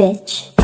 bitch.